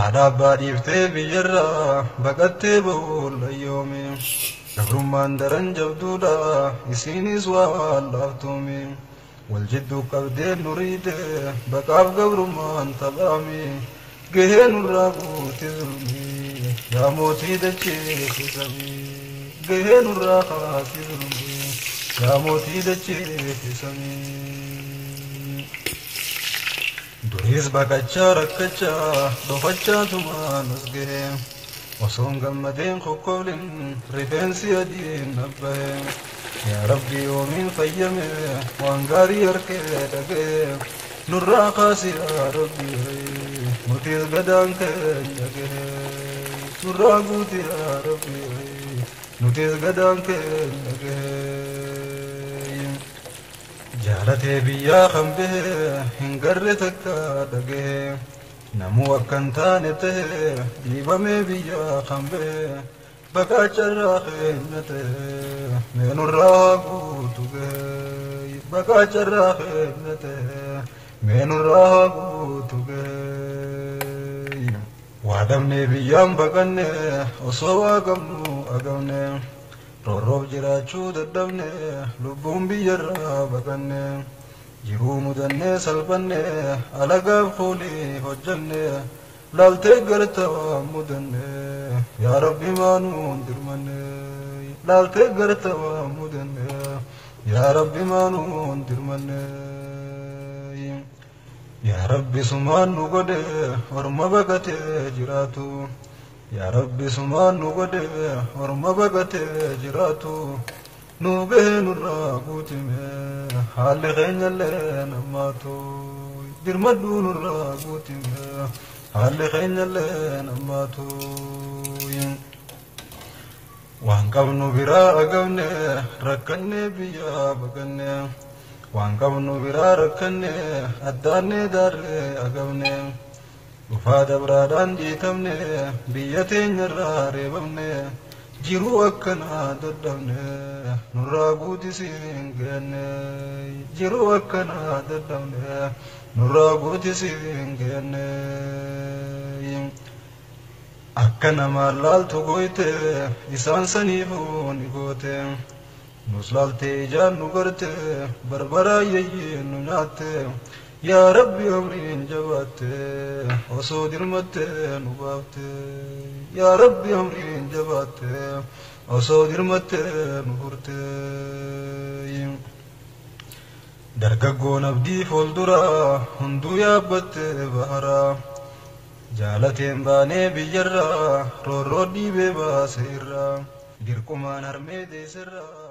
هذا بادي في بجرا بقت بول والجد قبد نريد بقاف قبرمان تبامي قه نراغو تظلمي يا موتي دچي خسامي قه نراغا تظلمي يا موتي دچي خسامي Dunis bakacha rakacha dofacha tumanas ge وصوم قمتين خقول رفين سيدين نبه يا ربي ومن قيمه وانقاري يركيتك نرى قاسي يا ربي مرتيز قدان كنك نرى قوتي يا ربي نتيز قدان كنك jaalatee biyyaa kan bahee hin garre takka dhagee namuu akka hin taane ta'e dhiibamee biyyaa kan bahee bakka carraa keennate meenurraa guutu gahee bakka carraa keennate meenurraa guutu gahee waadamnee biyyaan baqanne osoo waaqabnu agabne. Roorroof jiraachuu dadhabne lubbuun biyyarraa baqanne jiruu mudannee salphanne alagaaf fuulii hojjanne laaltee gartaa mudanne yaa rabbi maanuun dirmanne laaltee gartaa mudanne yaa rabbi maanuun dirmanne. Yaa rabbi sumaan nu godhe orma baqatee jiraatu. yaa rabbi sumaan nu godhe orma baqate jiraatu nu bahee nurraa guutime haalli keenyallee nammaatu birmadhu nurraa guutime haalli keenyallee nammaatu waan qabnu biraa agabne rakkanne biyyaa baqanne waan qabnu biraa rakkanne addaanne daarree agabne. dhufaa dabraadhaan dhiitamne biyya teenyarraa reebamne jiruu akkanaa dadhabne nurraa guutisiin geenne jiruu akkanaa dadhabne nurraa guutisiin geenne. Akka namaan laaltu goote isaan saniifuu ni goote nus laaltee ijaan nu garte barbaraa yeeyyeen nu nyaatte. يا رب أمرين جباتي وصود المتي نبابتي يا رب أمرين جباتي وصود المتي نبرتي dargaggoon abdii fuulduraa hunduu yaabbatte baharaa jaalateen baanee biyyarraa roorroo dhiibee baase irraa dirqumaan harmee deesirraa.